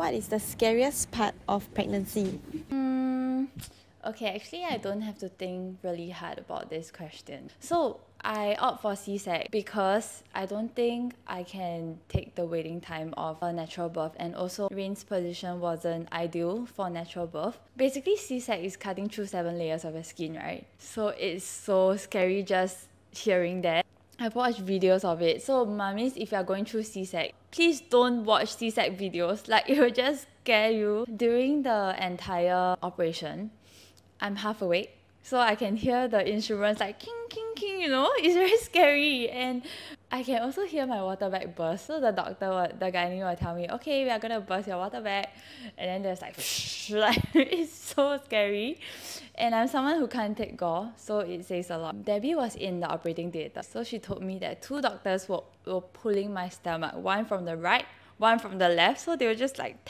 What is the scariest part of pregnancy? Mm, okay, actually, I don't have to think really hard about this question. So, I opt for C-sec because I don't think I can take the waiting time of a natural birth and also Rain's position wasn't ideal for natural birth. Basically, C-sec is cutting through seven layers of your skin, right? So it's so scary just hearing that. I've watched videos of it. So mummies, if you're going through C-sec, please don't watch C-sec videos. Like it will just scare you. During the entire operation, I'm half awake. So I can hear the instruments like king king you know, it's very scary. And I can also hear my water bag burst. So the doctor, the gynae will tell me, okay, we are gonna burst your water bag. And then there's like, like it's so scary. And I'm someone who can't take gore, so it says a lot. Debbie was in the operating theatre, so she told me that two doctors were, were pulling my stomach, one from the right, one from the left, so they were just like